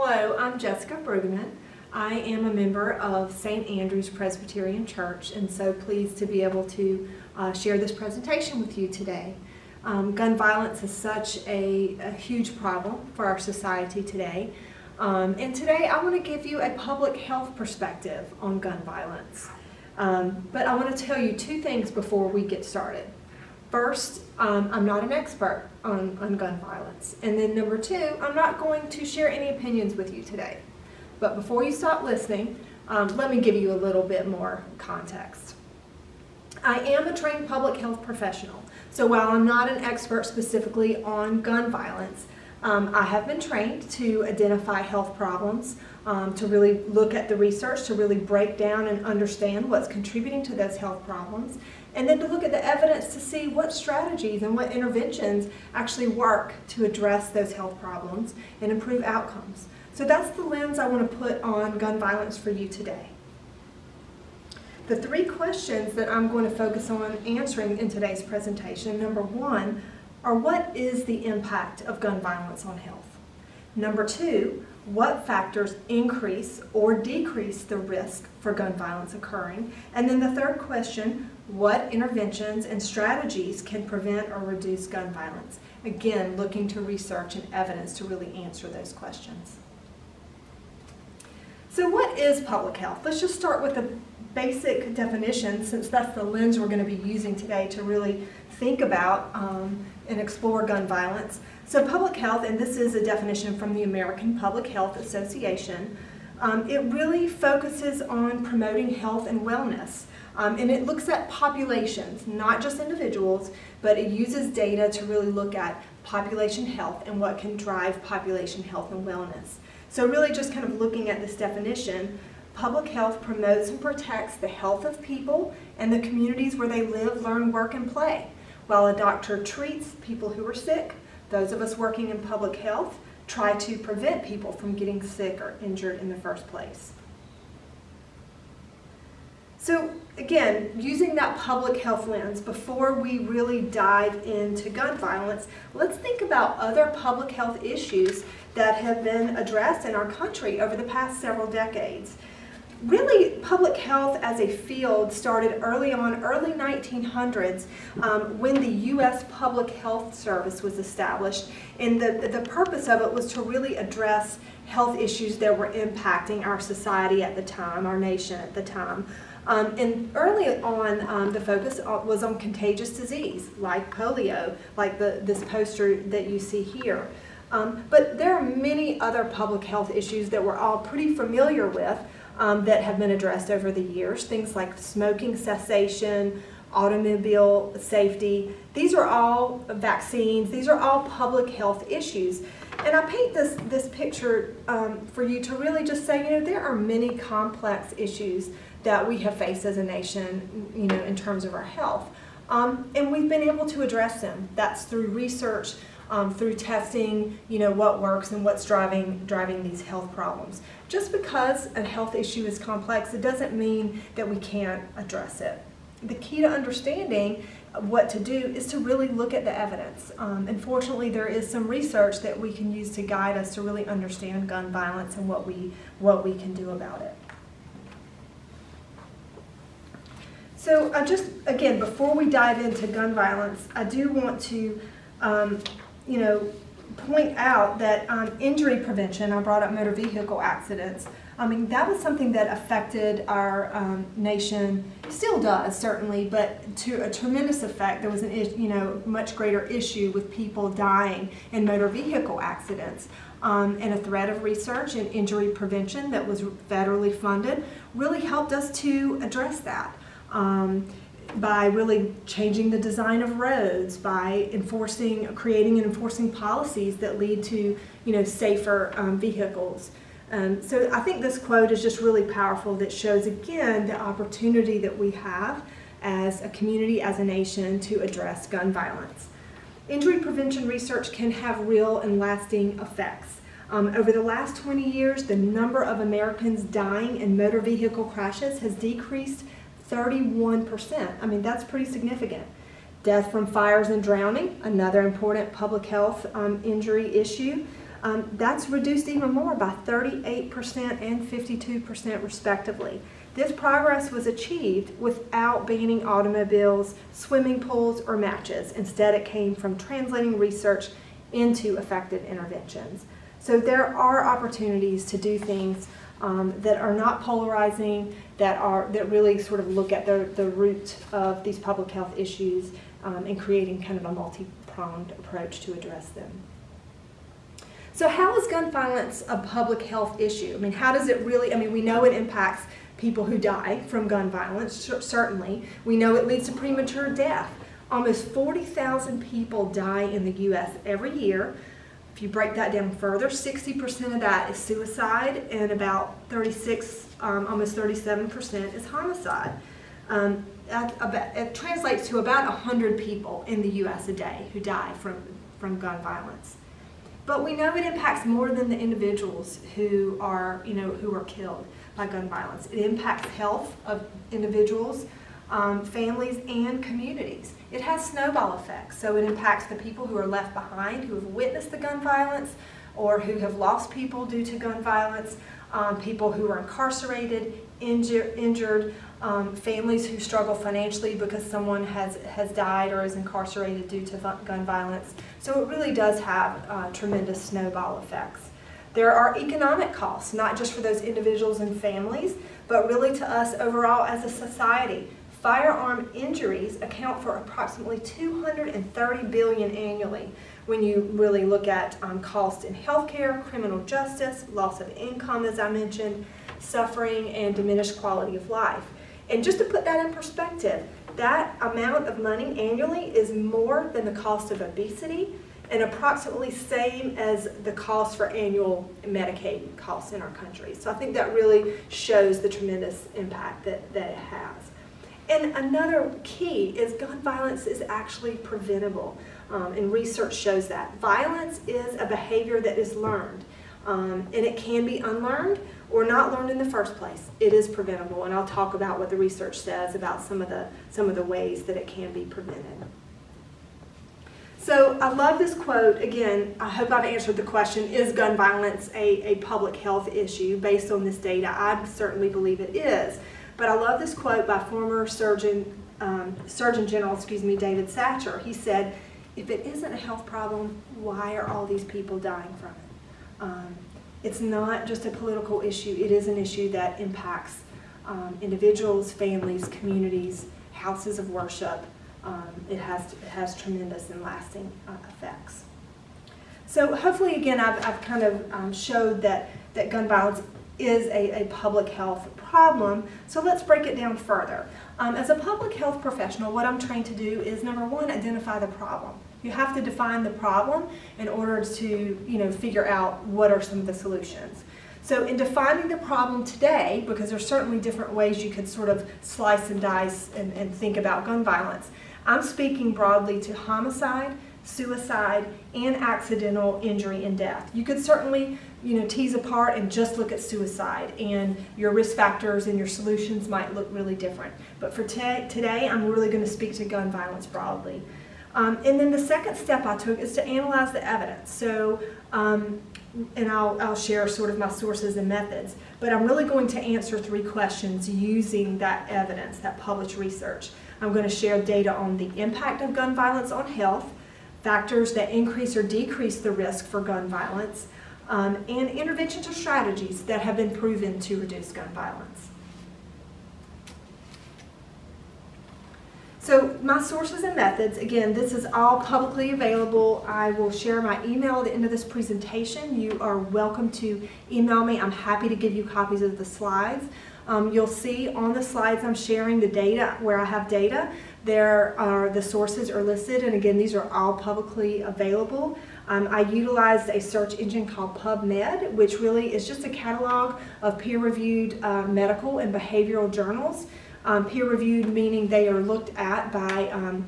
Hello, I'm Jessica Brueggemann. I am a member of St. Andrew's Presbyterian Church and so pleased to be able to uh, share this presentation with you today. Um, gun violence is such a, a, huge problem for our society today. Um, and today I want to give you a public health perspective on gun violence. Um, but I want to tell you two things before we get started. First, um, I'm not an expert on, on gun violence. And then number two, I'm not going to share any opinions with you today. But before you stop listening, um, let me give you a little bit more context. I am a trained public health professional. So while I'm not an expert specifically on gun violence, um, I have been trained to identify health problems, um, to really look at the research, to really break down and understand what's contributing to those health problems, and then to look at the evidence to see what strategies and what interventions actually work to address those health problems and improve outcomes. So that's the lens I want to put on gun violence for you today. The three questions that I'm going to focus on answering in today's presentation, number one, are what is the impact of gun violence on health? Number two, what factors increase or decrease the risk for gun violence occurring? And then the third question, what interventions and strategies can prevent or reduce gun violence? Again, looking to research and evidence to really answer those questions. So what is public health? Let's just start with a basic definition since that's the lens we're going to be using today to really think about um, and explore gun violence. So public health, and this is a definition from the American Public Health Association, um, it really focuses on promoting health and wellness. Um, and it looks at populations, not just individuals, but it uses data to really look at population health and what can drive population health and wellness. So really just kind of looking at this definition, public health promotes and protects the health of people and the communities where they live, learn, work, and play. While a doctor treats people who are sick, those of us working in public health try to prevent people from getting sick or injured in the first place. So again, using that public health lens, before we really dive into gun violence, let's think about other public health issues that have been addressed in our country over the past several decades really public health as a field started early on, early 1900s, um, when the U.S. Public Health Service was established. And the, the purpose of it was to really address health issues that were impacting our society at the time, our nation at the time. Um, and early on, um, the focus was on contagious disease, like polio, like the, this poster that you see here. Um, but there are many other public health issues that we're all pretty familiar with um, that have been addressed over the years. Things like smoking cessation, automobile safety. These are all vaccines. These are all public health issues. And I paint this, this picture um, for you to really just say, you know, there are many complex issues that we have faced as a nation, you know, in terms of our health. Um, and we've been able to address them. That's through research, um, through testing, you know, what works and what's driving, driving these health problems. Just because a health issue is complex, it doesn't mean that we can't address it. The key to understanding what to do is to really look at the evidence. Um, unfortunately, there is some research that we can use to guide us to really understand gun violence and what we, what we can do about it. So I just, again, before we dive into gun violence, I do want to um, you know, point out that um, injury prevention, I brought up motor vehicle accidents, I mean, that was something that affected our um, nation, still does certainly, but to a tremendous effect. There was an, you know, much greater issue with people dying in motor vehicle accidents. Um, and a thread of research and injury prevention that was federally funded really helped us to address that. Um, by really changing the design of roads, by enforcing, creating and enforcing policies that lead to, you know, safer um, vehicles. Um, so I think this quote is just really powerful that shows again the opportunity that we have as a community, as a nation, to address gun violence. Injury prevention research can have real and lasting effects. Um, over the last 20 years, the number of Americans dying in motor vehicle crashes has decreased 31%. I mean, that's pretty significant. Death from fires and drowning, another important public health um, injury issue. Um, that's reduced even more by 38% and 52% respectively. This progress was achieved without banning automobiles, swimming pools, or matches. Instead, it came from translating research into effective interventions. So there are opportunities to do things um, that are not polarizing, that are that really sort of look at the, the root of these public health issues um, and creating kind of a multi-pronged approach to address them. So how is gun violence a public health issue? I mean, how does it really, I mean, we know it impacts people who die from gun violence, certainly. We know it leads to premature death. Almost 40,000 people die in the U.S. every year. If you break that down further, 60% of that is suicide, and about 36, um, almost 37% is homicide. Um, it translates to about 100 people in the U.S. a day who die from, from gun violence. But we know it impacts more than the individuals who are, you know, who are killed by gun violence. It impacts health of individuals, um, families, and communities. It has snowball effects, so it impacts the people who are left behind, who have witnessed the gun violence, or who have lost people due to gun violence, um, people who are incarcerated, injur injured, um, families who struggle financially because someone has, has died or is incarcerated due to gun violence. So it really does have uh, tremendous snowball effects. There are economic costs, not just for those individuals and families, but really to us overall as a society. Firearm injuries account for approximately 230 billion annually when you really look at um, costs in healthcare, criminal justice, loss of income, as I mentioned, suffering, and diminished quality of life. And just to put that in perspective, that amount of money annually is more than the cost of obesity and approximately same as the cost for annual Medicaid costs in our country. So I think that really shows the tremendous impact that, that it has. And another key is gun violence is actually preventable, um, and research shows that. Violence is a behavior that is learned, um, and it can be unlearned or not learned in the first place. It is preventable, and I'll talk about what the research says about some of the, some of the ways that it can be prevented. So I love this quote. Again, I hope I've answered the question, is gun violence a, a public health issue based on this data? I certainly believe it is. But I love this quote by former Surgeon, um, Surgeon General, excuse me, David Satcher. He said, if it isn't a health problem, why are all these people dying from it? Um, it's not just a political issue, it is an issue that impacts um, individuals, families, communities, houses of worship, um, it, has, it has tremendous and lasting uh, effects. So hopefully, again, I've, I've kind of um, showed that, that gun violence is a, a public health problem. So let's break it down further. Um, as a public health professional, what I'm trained to do is number one, identify the problem. You have to define the problem in order to you know, figure out what are some of the solutions. So in defining the problem today, because there's certainly different ways you could sort of slice and dice and, and think about gun violence, I'm speaking broadly to homicide, suicide, and accidental injury and death. You could certainly you know, tease apart and just look at suicide and your risk factors and your solutions might look really different. But for today, I'm really going to speak to gun violence broadly. Um, and then the second step I took is to analyze the evidence. So, um, and I'll, I'll share sort of my sources and methods, but I'm really going to answer three questions using that evidence, that published research. I'm going to share data on the impact of gun violence on health, factors that increase or decrease the risk for gun violence, um, and interventions or strategies that have been proven to reduce gun violence. So my sources and methods, again, this is all publicly available. I will share my email at the end of this presentation. You are welcome to email me. I'm happy to give you copies of the slides. Um, you'll see on the slides I'm sharing the data, where I have data, there are the sources are listed, and again, these are all publicly available. Um, I utilized a search engine called PubMed, which really is just a catalog of peer-reviewed uh, medical and behavioral journals. Um, peer-reviewed meaning they are looked at by um,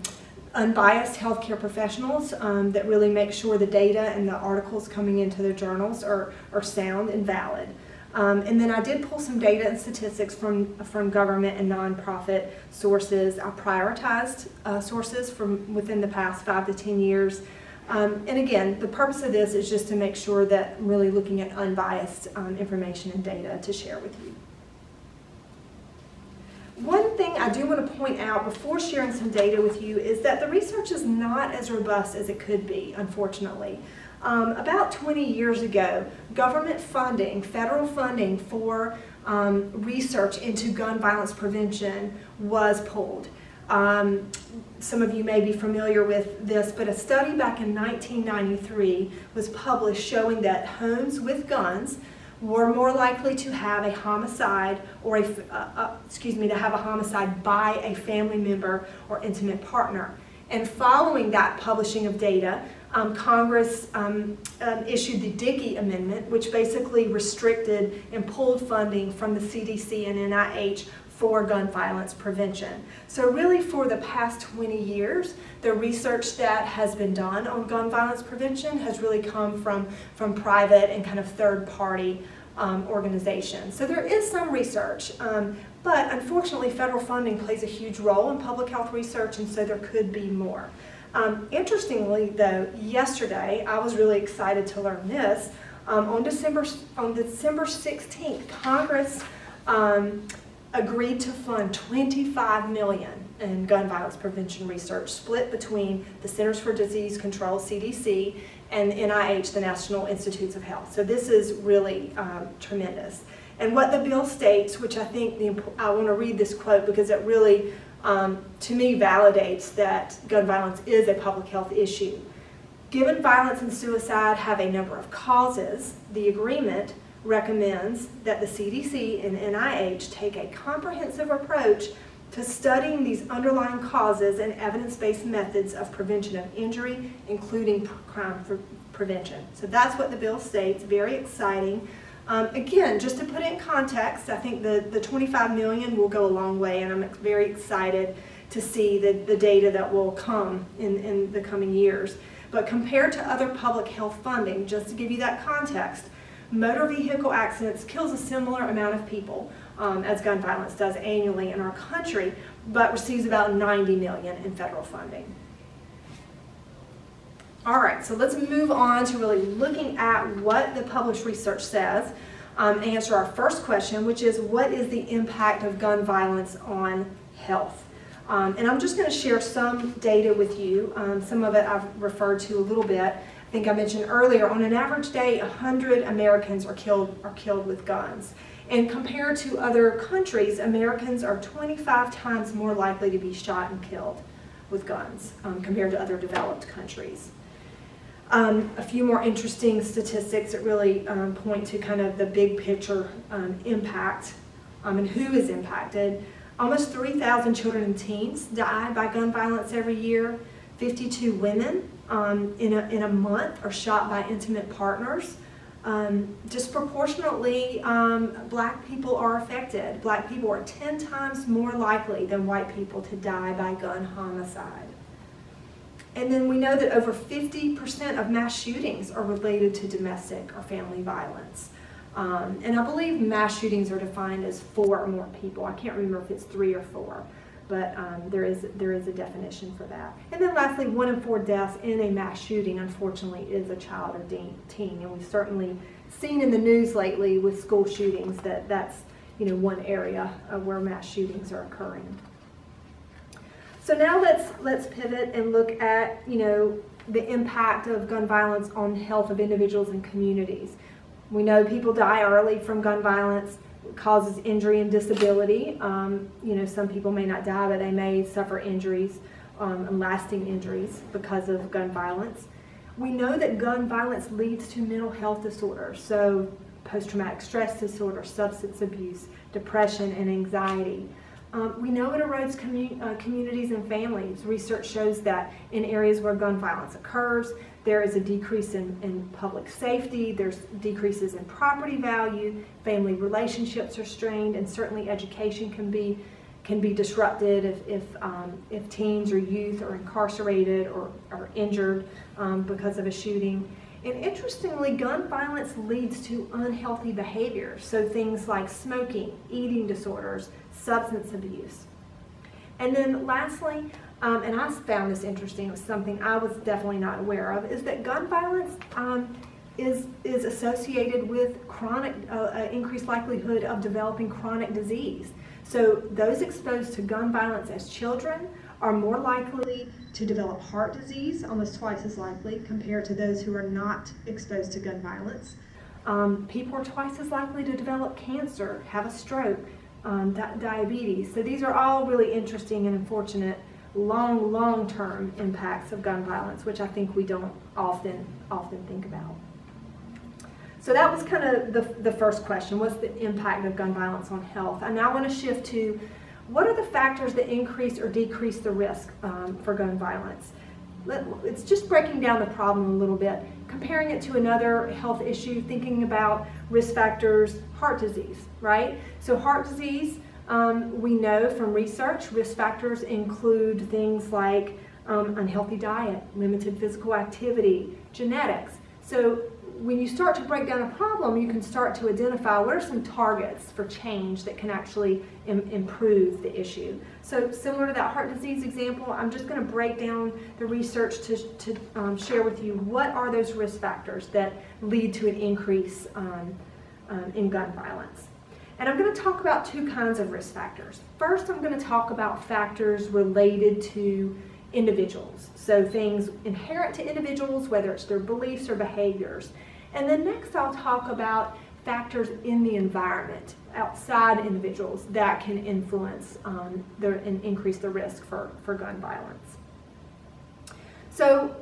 unbiased healthcare professionals um, that really make sure the data and the articles coming into their journals are, are sound and valid. Um, and then I did pull some data and statistics from, from government and nonprofit sources. I prioritized uh, sources from within the past five to 10 years. Um, and again, the purpose of this is just to make sure that I'm really looking at unbiased um, information and data to share with you. Thing I do want to point out before sharing some data with you is that the research is not as robust as it could be, unfortunately. Um, about 20 years ago, government funding, federal funding for um, research into gun violence prevention was pulled. Um, some of you may be familiar with this, but a study back in 1993 was published showing that homes with guns were more likely to have a homicide or a, uh, uh, excuse me, to have a homicide by a family member or intimate partner. And following that publishing of data, um, Congress um, um, issued the Dickey Amendment, which basically restricted and pulled funding from the CDC and NIH for gun violence prevention. So really for the past 20 years, the research that has been done on gun violence prevention has really come from, from private and kind of third party um, organizations. So there is some research, um, but unfortunately federal funding plays a huge role in public health research and so there could be more. Um, interestingly though, yesterday I was really excited to learn this. Um, on December on December 16th, Congress um, agreed to fund 25 million in gun violence prevention research split between the Centers for Disease Control, CDC, and NIH, the National Institutes of Health. So this is really um, tremendous. And what the bill states, which I think the, I want to read this quote because it really, um, to me, validates that gun violence is a public health issue. Given violence and suicide have a number of causes, the agreement recommends that the CDC and NIH take a comprehensive approach to studying these underlying causes and evidence-based methods of prevention of injury, including crime prevention. So that's what the bill states, very exciting. Um, again, just to put it in context, I think the, the 25 million will go a long way and I'm very excited to see the, the data that will come in, in the coming years. But compared to other public health funding, just to give you that context, motor vehicle accidents kills a similar amount of people um, as gun violence does annually in our country, but receives about 90 million in federal funding. All right, so let's move on to really looking at what the published research says. Um, answer our first question, which is what is the impact of gun violence on health? Um, and I'm just going to share some data with you. Um, some of it I've referred to a little bit. I think I mentioned earlier, on an average day, 100 Americans are killed, are killed with guns. And compared to other countries, Americans are 25 times more likely to be shot and killed with guns um, compared to other developed countries. Um, a few more interesting statistics that really um, point to kind of the big picture um, impact um, and who is impacted. Almost 3,000 children and teens die by gun violence every year. 52 women um, in, a, in a month are shot by intimate partners. Um, disproportionately, um, black people are affected. Black people are 10 times more likely than white people to die by gun homicide. And then we know that over 50% of mass shootings are related to domestic or family violence. Um, and I believe mass shootings are defined as four or more people. I can't remember if it's three or four but um, there is there is a definition for that. And then lastly, one in four deaths in a mass shooting, unfortunately, is a child or teen, and we've certainly seen in the news lately with school shootings that that's you know one area where mass shootings are occurring. So now let's let's pivot and look at you know the impact of gun violence on health of individuals and communities. We know people die early from gun violence causes injury and disability. Um, you know, some people may not die, but they may suffer injuries um, and lasting injuries because of gun violence. We know that gun violence leads to mental health disorders, so post-traumatic stress disorder, substance abuse, depression, and anxiety. Um, we know it erodes commu uh, communities and families. Research shows that in areas where gun violence occurs, there is a decrease in, in public safety, there's decreases in property value, family relationships are strained, and certainly education can be can be disrupted if, if, um, if teens or youth are incarcerated or are injured um, because of a shooting. And interestingly, gun violence leads to unhealthy behavior. So things like smoking, eating disorders, substance abuse. And then lastly, um, and I found this interesting, it was something I was definitely not aware of, is that gun violence um, is, is associated with chronic, uh, uh, increased likelihood of developing chronic disease. So those exposed to gun violence as children are more likely to develop heart disease, almost twice as likely compared to those who are not exposed to gun violence. Um, people are twice as likely to develop cancer, have a stroke, um, di- diabetes. So these are all really interesting and unfortunate long, long-term impacts of gun violence, which I think we don't often often think about. So that was kind of the, the first question, what's the impact of gun violence on health? I now want to shift to what are the factors that increase or decrease the risk um, for gun violence? Let, it's just breaking down the problem a little bit, comparing it to another health issue, thinking about risk factors, heart disease, right? So heart disease, um, we know from research, risk factors include things like um, unhealthy diet, limited physical activity, genetics. So when you start to break down a problem, you can start to identify what are some targets for change that can actually Im- improve the issue. So, similar to that heart disease example, I'm just going to break down the research to, to um, share with you what are those risk factors that lead to an increase um, um, in gun violence. And I'm going to talk about two kinds of risk factors. First, I'm going to talk about factors related to individuals. So, things inherent to individuals, whether it's their beliefs or behaviors. And then next I'll talk about factors in the environment outside individuals that can influence um, their, and increase the risk for, for gun violence. So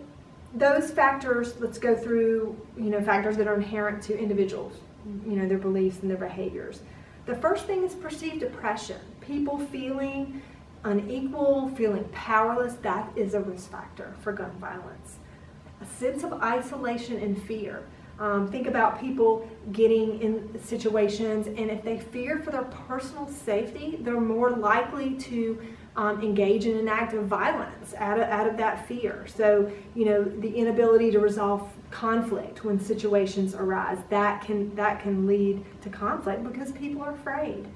those factors, let's go through, you know, factors that are inherent to individuals, you know, their beliefs and their behaviors. The first thing is perceived oppression. People feeling unequal, feeling powerless, that is a risk factor for gun violence. A sense of isolation and fear. Um, think about people getting in situations, and if they fear for their personal safety, they're more likely to um, engage in an act of violence out of, out of that fear. So, you know, the inability to resolve conflict when situations arise, that can, that can lead to conflict because people are afraid.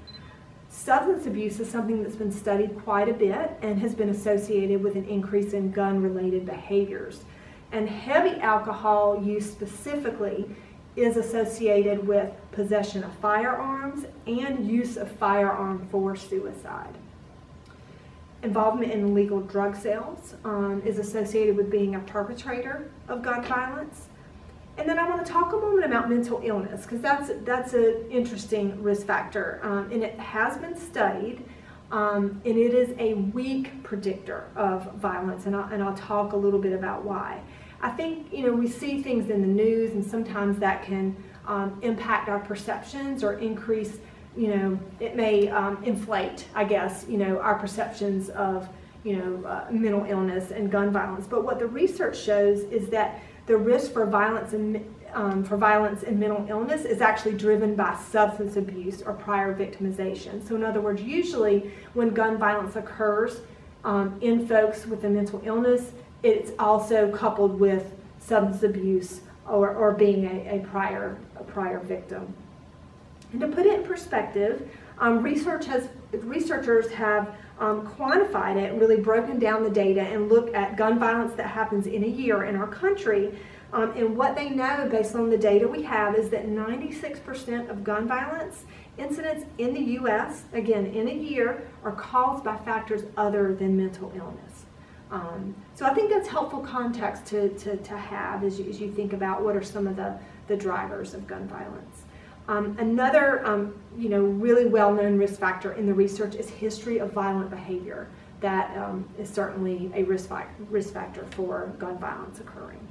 Substance abuse is something that's been studied quite a bit and has been associated with an increase in gun related behaviors. And heavy alcohol use specifically is associated with possession of firearms and use of firearm for suicide. Involvement in illegal drug sales um, is associated with being a perpetrator of gun violence. And then I want to talk a moment about mental illness because that's that's an interesting risk factor, um, and it has been studied, um, and it is a weak predictor of violence, and I'll, and I'll talk a little bit about why. I think, you know, we see things in the news and sometimes that can um, impact our perceptions or increase, you know, it may um, inflate, I guess, you know, our perceptions of, you know, uh, mental illness and gun violence. But what the research shows is that the risk for violence and um, for violence and mental illness is actually driven by substance abuse or prior victimization. So, in other words, usually when gun violence occurs um, in folks with a mental illness, it's also coupled with substance abuse or, or being a, a, prior, a prior victim. And to put it in perspective, um, research has, researchers have um, quantified it, really broken down the data, and looked at gun violence that happens in a year in our country. Um, and what they know, based on the data we have, is that 96% of gun violence incidents in the U.S., again, in a year, are caused by factors other than mental illness. Um, so I think that's helpful context to, to, to have as you, as you think about what are some of the, the drivers of gun violence. Um, another, um, you know, really well-known risk factor in the research is history of violent behavior. That um, is certainly a risk, risk factor for gun violence occurring.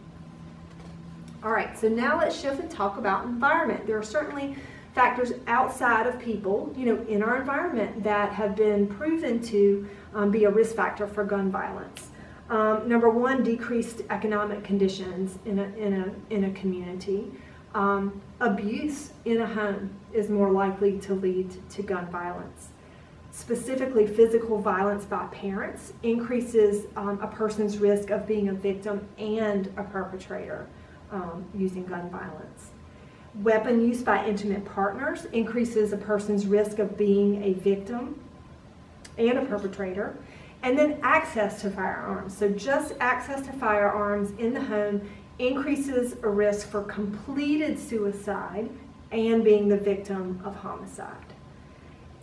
All right, so now let's shift and talk about environment. There are certainly factors outside of people, you know, in our environment that have been proven to um, be a risk factor for gun violence. Um, number one, decreased economic conditions in a, in a, in a community. Um, abuse in a home is more likely to lead to gun violence. Specifically, physical violence by parents increases um, a person's risk of being a victim and a perpetrator um, using gun violence. Weapon use by intimate partners increases a person's risk of being a victim and a perpetrator. And then access to firearms. So just access to firearms in the home increases a risk for completed suicide and being the victim of homicide.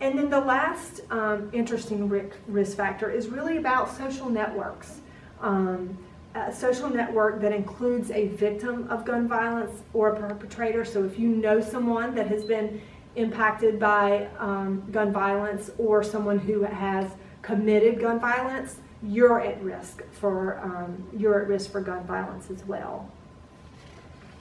And then the last um, interesting risk factor is really about social networks. Um, a social network that includes a victim of gun violence or a perpetrator. So if you know someone that has been impacted by um, gun violence or someone who has committed gun violence, you're at risk for um, you're at risk for gun violence as well.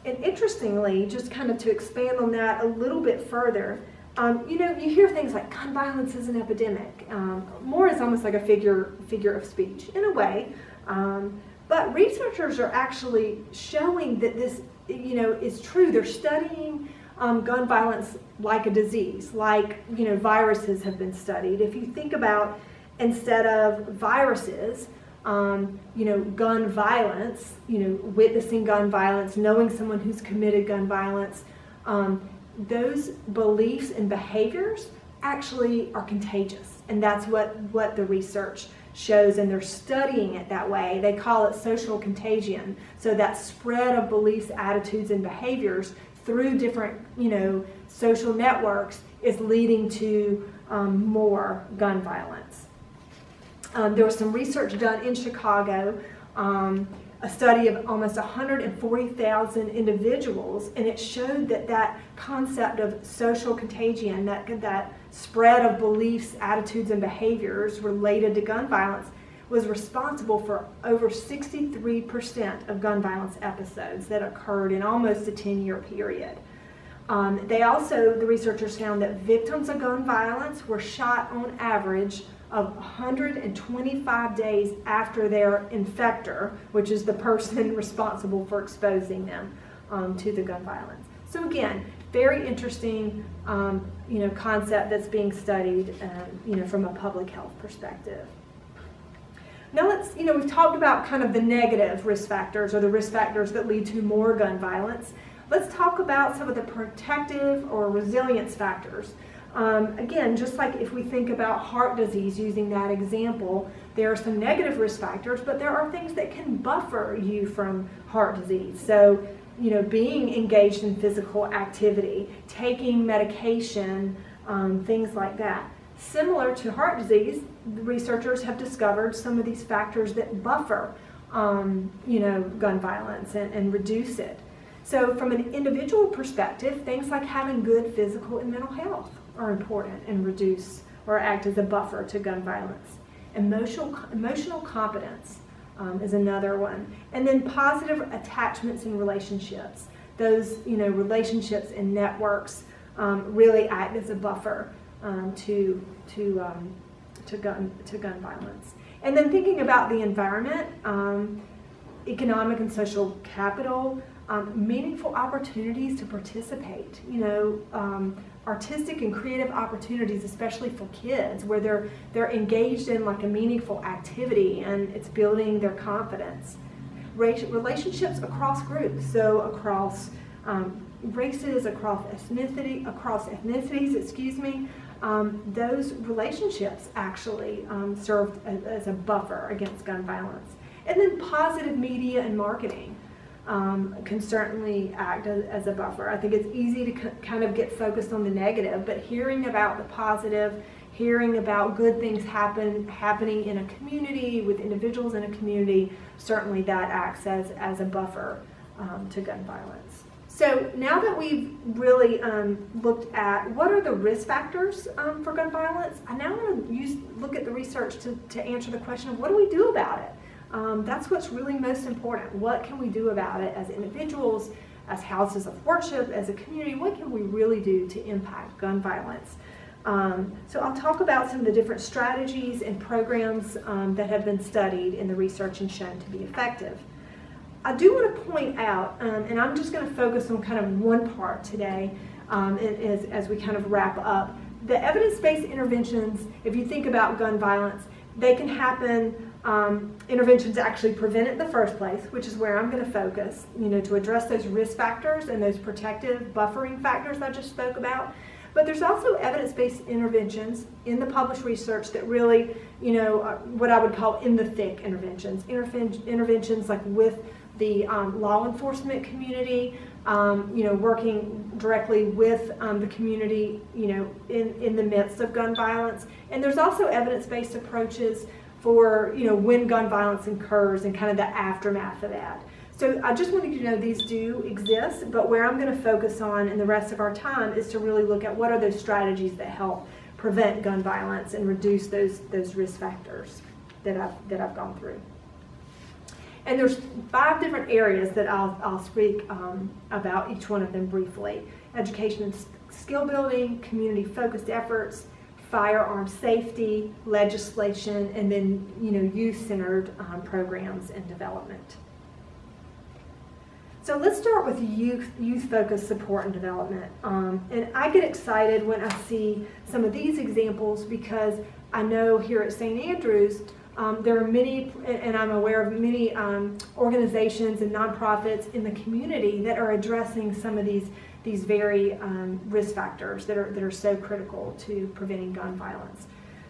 And interestingly, just kind of to expand on that a little bit further, um, you know, you hear things like gun violence is an epidemic. Um, more is almost like a figure figure of speech in a way. Um, but researchers are actually showing that this, you know, is true. They're studying um, gun violence like a disease, like you know, viruses have been studied. If you think about instead of viruses, um, you know, gun violence, you know, witnessing gun violence, knowing someone who's committed gun violence, um, those beliefs and behaviors actually are contagious. And that's what, what the research shows, and they're studying it that way. They call it social contagion. So that spread of beliefs, attitudes, and behaviors through different, you know, social networks is leading to um, more gun violence. Um, there was some research done in Chicago, um, a study of almost 140,000 individuals, and it showed that that concept of social contagion, that, that spread of beliefs, attitudes, and behaviors related to gun violence, was responsible for over 63% of gun violence episodes that occurred in almost a 10 year period. Um, they also, the researchers found that victims of gun violence were shot on average of 125 days after their infector, which is the person responsible for exposing them um, to the gun violence. So again, very interesting, um, you know, concept that's being studied, um, you know, from a public health perspective. Now let's, you know, we've talked about kind of the negative risk factors or the risk factors that lead to more gun violence. Let's talk about some of the protective or resilience factors. Um, again, just like if we think about heart disease using that example, there are some negative risk factors, but there are things that can buffer you from heart disease. So, you know, being engaged in physical activity, taking medication, um, things like that. Similar to heart disease, researchers have discovered some of these factors that buffer, um, you know, gun violence and, and reduce it. So, from an individual perspective, things like having good physical and mental health are important and reduce or act as a buffer to gun violence. Emotional, emotional competence um, is another one. And then positive attachments and relationships. Those, you know, relationships and networks um, really act as a buffer um, to, to, um, to, gun, to gun violence. And then thinking about the environment, um, economic and social capital, um, meaningful opportunities to participate. You know, artistic and creative opportunities, especially for kids, where they're they're engaged in like a meaningful activity and it's building their confidence. Relationships across groups, so across um, races, across ethnicity, across ethnicities, excuse me. Um, those relationships actually um, serve as, as a buffer against gun violence. And then positive media and marketing um, can certainly act as, as, a buffer. I think it's easy to kind of get focused on the negative, but hearing about the positive, hearing about good things happen happening in a community with individuals in a community, certainly that acts as, as a buffer um, to gun violence. So now that we've really um, looked at what are the risk factors um, for gun violence, I now want to use look at the research to, to answer the question of what do we do about it? Um, that's what's really most important. What can we do about it as individuals, as houses of worship, as a community? What can we really do to impact gun violence? Um, so I'll talk about some of the different strategies and programs um, that have been studied in the research and shown to be effective. I do want to point out, um, and I'm just going to focus on kind of one part today um, as, as we kind of wrap up. The evidence-based interventions, if you think about gun violence, they can happen um, interventions actually prevent it in the first place, which is where I'm going to focus, you know, to address those risk factors and those protective buffering factors I just spoke about. But there's also evidence-based interventions in the published research that really, you know, what I would call in the thick interventions. Interven- interventions like with the um, law enforcement community, um, you know, working directly with um, the community, you know, in, in the midst of gun violence. And there's also evidence-based approaches for, you know, when gun violence occurs and kind of the aftermath of that. So I just wanted you to know these do exist, but where I'm going to focus on in the rest of our time is to really look at what are those strategies that help prevent gun violence and reduce those those risk factors that I've that I've gone through. And there's five different areas that I'll, I'll speak um, about each one of them briefly. Education and skill building, community focused efforts, firearm safety, legislation, and then you know youth-centered um, programs and development. So let's start with youth youth focused support and development. Um, and I get excited when I see some of these examples because I know here at St. Andrews um, there are many, and I'm aware of many um, organizations and nonprofits in the community that are addressing some of these these very um, risk factors that are that are so critical to preventing gun violence.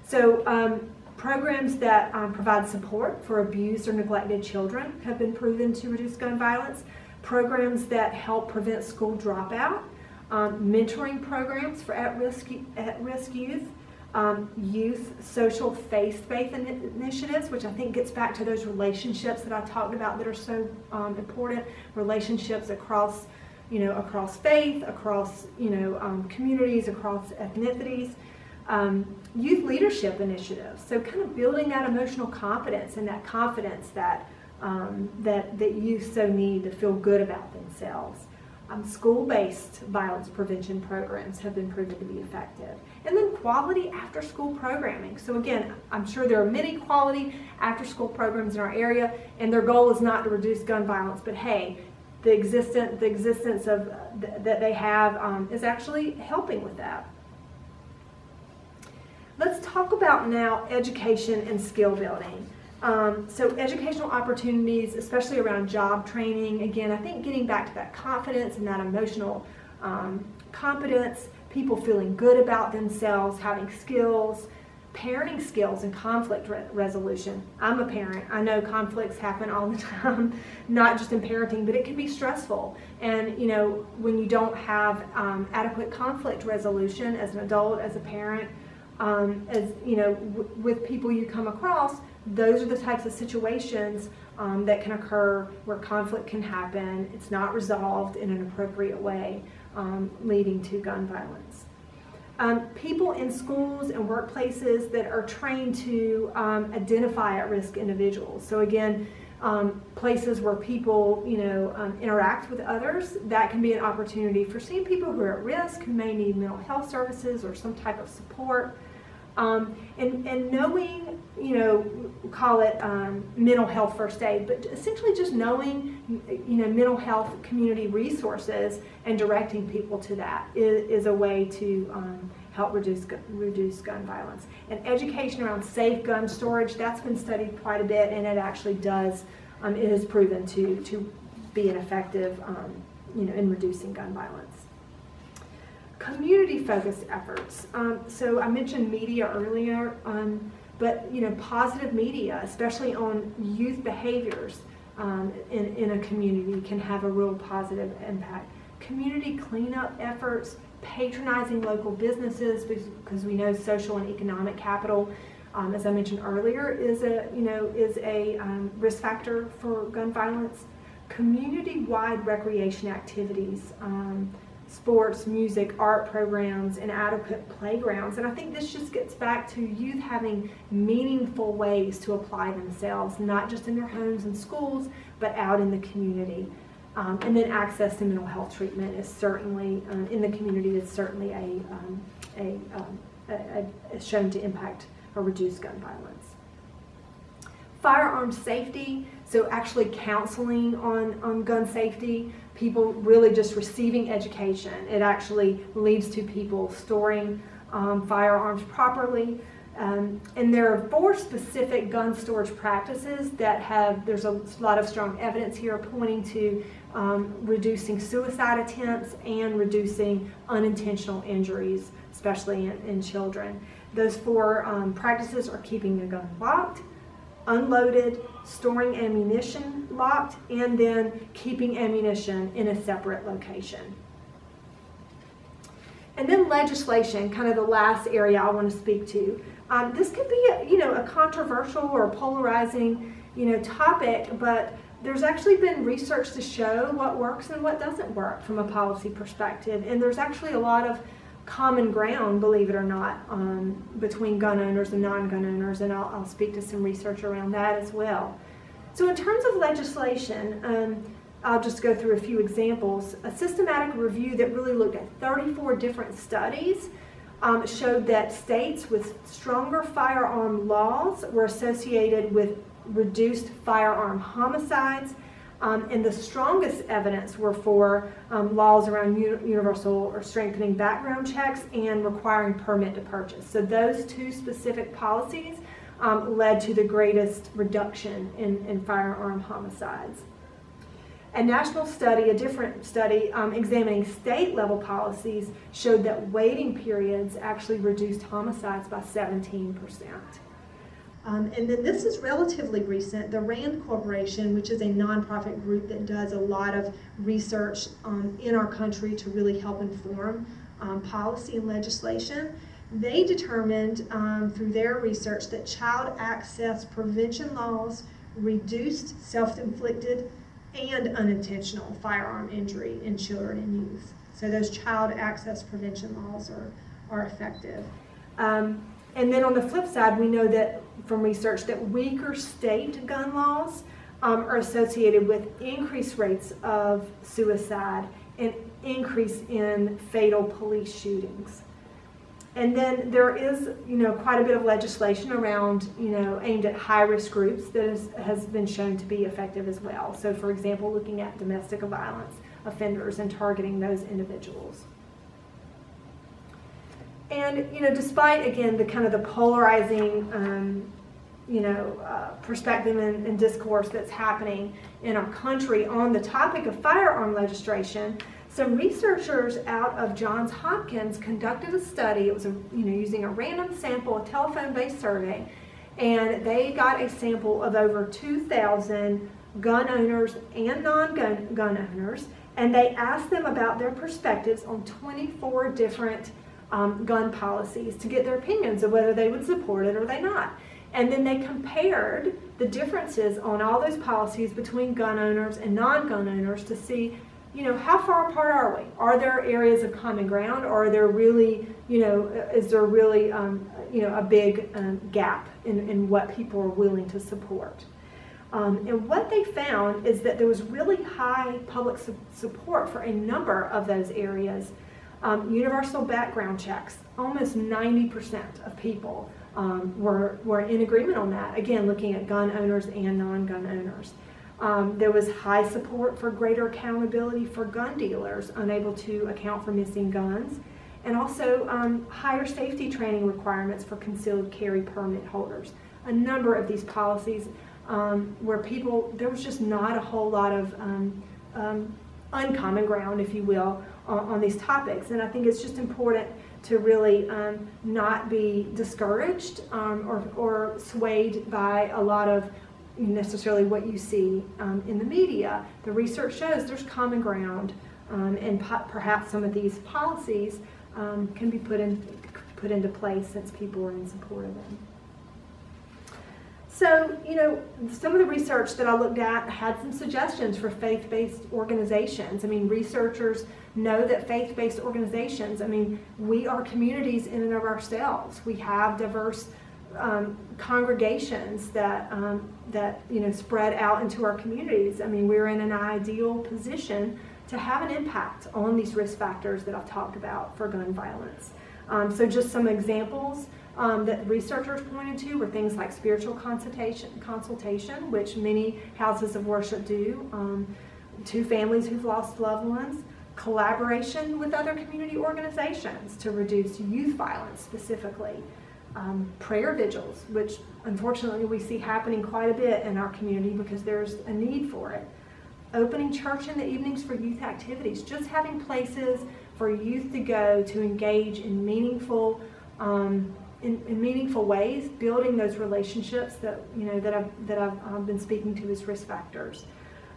So um, programs that um, provide support for abused or neglected children have been proven to reduce gun violence programs that help prevent school dropout, um, mentoring programs for at-risk at-risk youth, um, youth social faith-based initiatives, which I think gets back to those relationships that I talked about that are so um, important. Relationships across, you know, across faith, across you know um, communities, across ethnicities. Um, youth leadership initiatives. So kind of building that emotional confidence and that confidence that um, that, that youth so need to feel good about themselves. Um, school-based violence prevention programs have been proven to be effective. And then quality after-school programming. So again, I'm sure there are many quality after-school programs in our area, and their goal is not to reduce gun violence, but hey, the existence, the existence of th that they have um, is actually helping with that. Let's talk about now education and skill building. Um, so educational opportunities, especially around job training, again, I think getting back to that confidence and that emotional um, competence, people feeling good about themselves, having skills, parenting skills and conflict re resolution. I'm a parent. I know conflicts happen all the time, not just in parenting, but it can be stressful. And, you know, when you don't have um, adequate conflict resolution as an adult, as a parent, um, as, you know, with people you come across, those are the types of situations um, that can occur where conflict can happen. It's not resolved in an appropriate way, um, leading to gun violence. Um, people in schools and workplaces that are trained to um, identify at-risk individuals. So again, um, places where people, you know, um, interact with others, that can be an opportunity for seeing people who are at risk, who may need mental health services or some type of support. Um, and, and knowing, you know, call it um, mental health first aid, but essentially just knowing, you know, mental health community resources and directing people to that is, is a way to um, help reduce, reduce gun violence. And education around safe gun storage, that's been studied quite a bit and it actually does, um, it has proven to, to be an effective, um, you know, in reducing gun violence community focused efforts. Um, so I mentioned media earlier, um, but you know, positive media, especially on youth behaviors um, in, in a community, can have a real positive impact. Community cleanup efforts, patronizing local businesses because we know social and economic capital, um, as I mentioned earlier, is a you know is a um, risk factor for gun violence. Community-wide recreation activities um, sports, music, art programs, and adequate playgrounds. And I think this just gets back to youth having meaningful ways to apply themselves, not just in their homes and schools, but out in the community. Um, and then access to mental health treatment is certainly, um, in the community, is certainly a, um, a, um, a, a shown to impact or reduce gun violence. Firearm safety, so actually counseling on, on gun safety, people really just receiving education. It actually leads to people storing um, firearms properly, Um, and there are four specific gun storage practices that have, there's a lot of strong evidence here pointing to um, reducing suicide attempts and reducing unintentional injuries, especially in, in children. Those four um, practices are keeping the gun locked, unloaded, storing ammunition locked, and then keeping ammunition in a separate location. And then legislation, kind of the last area I want to speak to. Um, this could be, a, you know, a controversial or polarizing, you know, topic, but there's actually been research to show what works and what doesn't work from a policy perspective, and there's actually a lot of common ground, believe it or not, um, between gun owners and non-gun owners, and I'll, I'll, speak to some research around that as well. So in terms of legislation, um, I'll just go through a few examples. A systematic review that really looked at 34 different studies um, showed that states with stronger firearm laws were associated with reduced firearm homicides, um, and the strongest evidence were for um, laws around universal or strengthening background checks and requiring permit to purchase. So those two specific policies um, led to the greatest reduction in, in firearm homicides. A national study, a different study um, examining state level policies, showed that waiting periods actually reduced homicides by 17%. Um, and then this is relatively recent. The RAND Corporation, which is a nonprofit group that does a lot of research um, in our country to really help inform um, policy and legislation, they determined um, through their research that child access prevention laws reduced self inflicted and unintentional firearm injury in children and youth. So those child access prevention laws are, are effective. Um, and then on the flip side, we know that from research that weaker state gun laws um, are associated with increased rates of suicide and increase in fatal police shootings. And then there is, you know, quite a bit of legislation around, you know, aimed at high-risk groups that is, has been shown to be effective as well. So, for example, looking at domestic violence offenders and targeting those individuals. And, you know, despite, again, the kind of the polarizing, um, you know, uh, perspective and, and discourse that's happening in our country on the topic of firearm legislation, some researchers out of Johns Hopkins conducted a study. It was a, you know using a random sample, a telephone-based survey, and they got a sample of over 2,000 gun owners and non-gun gun owners, and they asked them about their perspectives on 24 different um, gun policies to get their opinions of whether they would support it or they not. And then they compared the differences on all those policies between gun owners and non-gun owners to see you know, how far apart are we? Are there areas of common ground, or are there really, you know, is there really, um, you know, a big um, gap in, in what people are willing to support? Um, and what they found is that there was really high public su support for a number of those areas. Um, universal background checks, almost 90% of people um, were, were in agreement on that. Again, looking at gun owners and non-gun owners. Um, there was high support for greater accountability for gun dealers unable to account for missing guns, and also um, higher safety training requirements for concealed carry permit holders. A number of these policies um, where people, there was just not a whole lot of um, um, uncommon ground, if you will, on, on, these topics. And I think it's just important to really um, not be discouraged or, or swayed by a lot of necessarily what you see um, in the media. The research shows there's common ground, um, and perhaps some of these policies um, can be put in put into place since people are in support of them. So, you know, some of the research that I looked at had some suggestions for faith-based organizations. I mean, researchers know that faith-based organizations, I mean, we are communities in and of ourselves. We have diverse um, congregations that um, that you know spread out into our communities. I mean, we're in an ideal position to have an impact on these risk factors that I've talked about for gun violence. Um, so, just some examples um, that researchers pointed to were things like spiritual consultation, consultation, which many houses of worship do um, to families who've lost loved ones. Collaboration with other community organizations to reduce youth violence specifically um, prayer vigils, which unfortunately we see happening quite a bit in our community because there's a need for it. Opening church in the evenings for youth activities, just having places for youth to go to engage in meaningful, um, in, in meaningful ways, building those relationships that you know that I've that I've um, been speaking to as risk factors.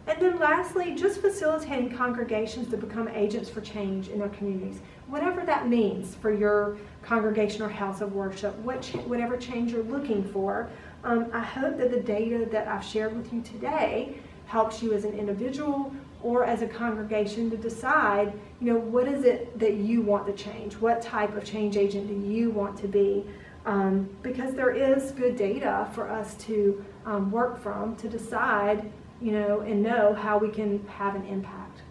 And then lastly, just facilitating congregations to become agents for change in their communities, whatever that means for your congregation or house of worship, what ch- whatever change you're looking for. Um, I hope that the data that I've shared with you today helps you as an individual or as a congregation to decide, you know, what is it that you want to change? What type of change agent do you want to be? Um, because there is good data for us to um, work from to decide you know, and know how we can have an impact.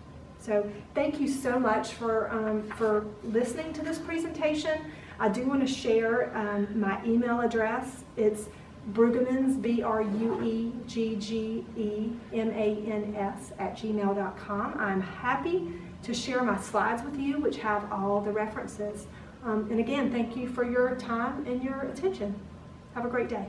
So thank you so much for, um, for listening to this presentation. I do want to share um, my email address. It's Brueggemans, B-R-U-E-G-G-E-M-A-N-S at gmail.com. I'm happy to share my slides with you, which have all the references. Um, and again, thank you for your time and your attention. Have a great day.